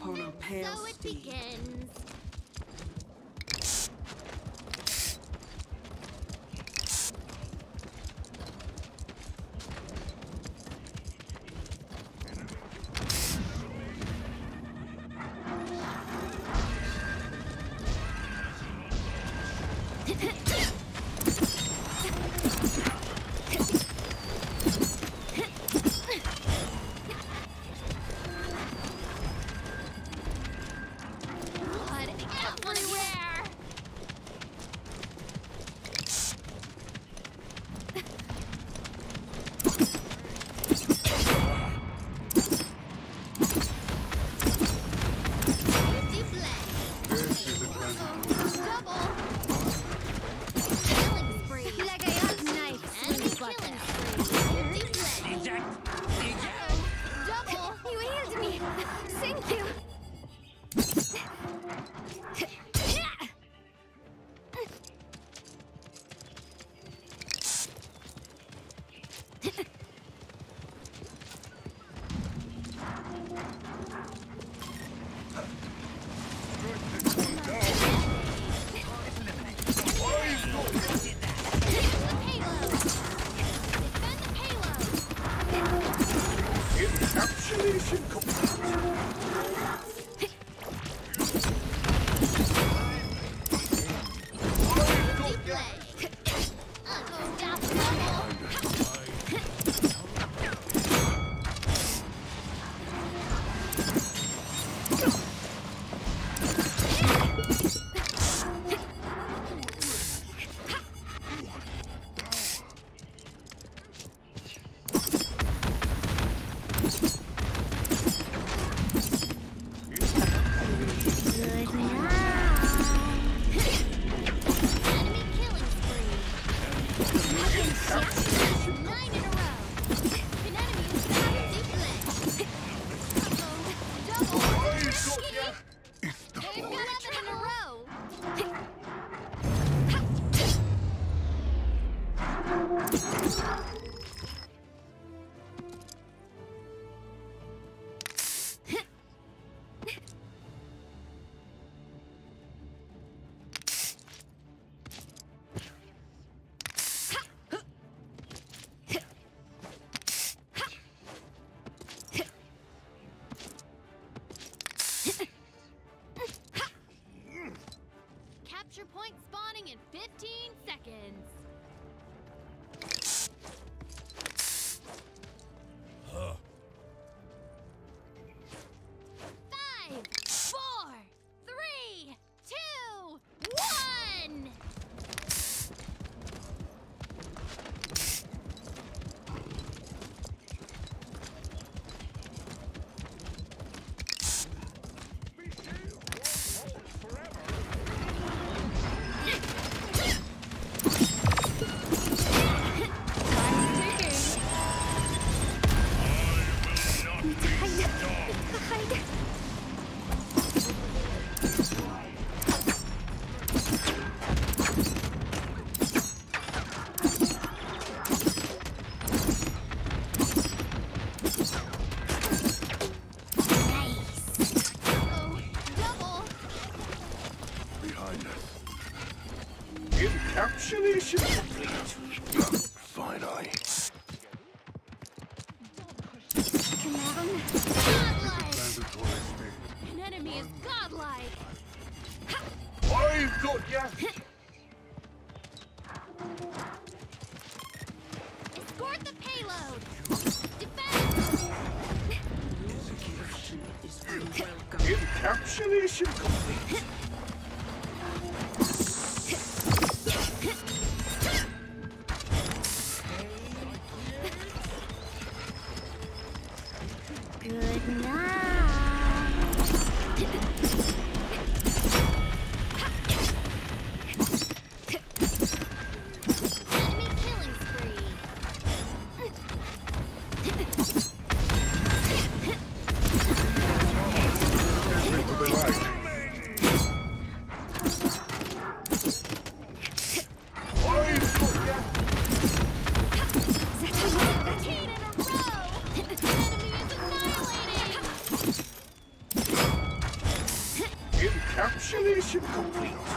Opponent pale so it speed. begins. Encapsulation complete. Nine in a spawning in 15 seconds. good, yeah? Escort the payload! Encapsulation complete! Good night. Encapsulation complete.